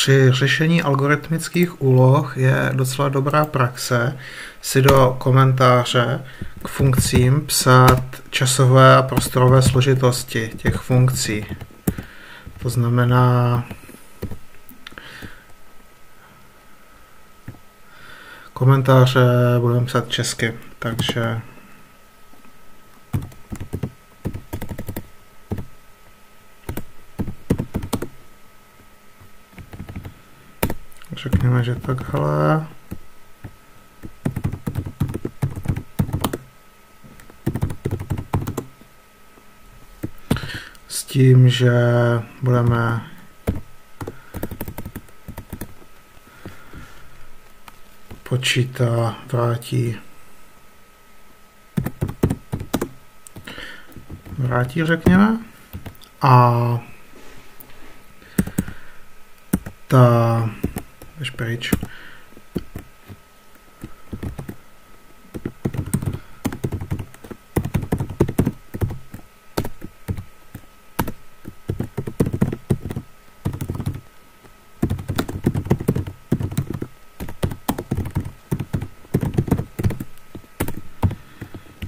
při řešení algoritmických úloh je docela dobrá praxe si do komentáře k funkcím psát časové a prostorové složitosti těch funkcí. To znamená, komentáře budeme psát česky, takže řekněme, že takhle. S tím, že budeme počítá, vrátí, vrátí, řekněme. A ta Jdeš pryč.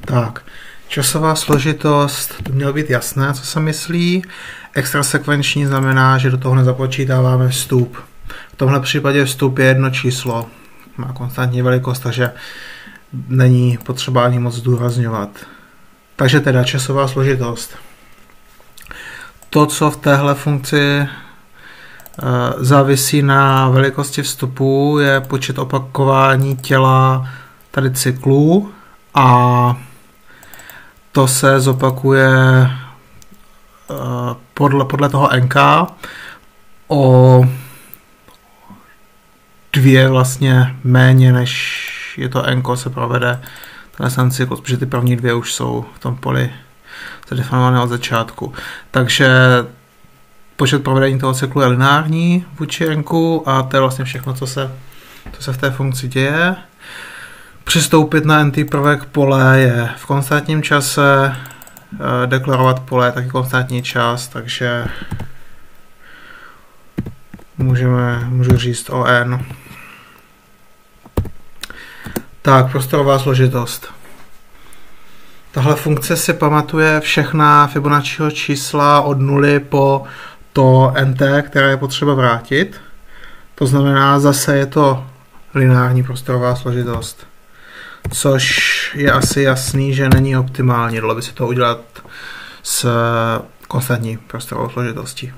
Tak, časová složitost, to mělo být jasné, co se myslí. Extrasekvenční znamená, že do toho nezapočítáváme vstup. V tomhle případě vstup je jedno číslo, má konstantní velikost, takže není potřeba ani moc zdůrazňovat. Takže teda časová složitost. To, co v téhle funkci eh, závisí na velikosti vstupu, je počet opakování těla tady cyklu a to se zopakuje eh, podle, podle toho NK o dvě vlastně méně, než je to enko, se provede ten cyklus, protože ty první dvě už jsou v tom poli zadefinované od začátku. Takže počet provedení toho cyklu je lineární vůči enku a to je vlastně všechno, co se, co se v té funkci děje. Přistoupit na NT prvek pole je v konstantním čase, eh, deklarovat pole je taky konstantní čas, takže můžeme, můžu říct o n. Tak, prostorová složitost. Tahle funkce si pamatuje všechna Fibonacciho čísla od nuly po to nt, které je potřeba vrátit. To znamená, zase je to lineární prostorová složitost. Což je asi jasný, že není optimální. Dalo by se to udělat s konstantní prostorovou složitostí.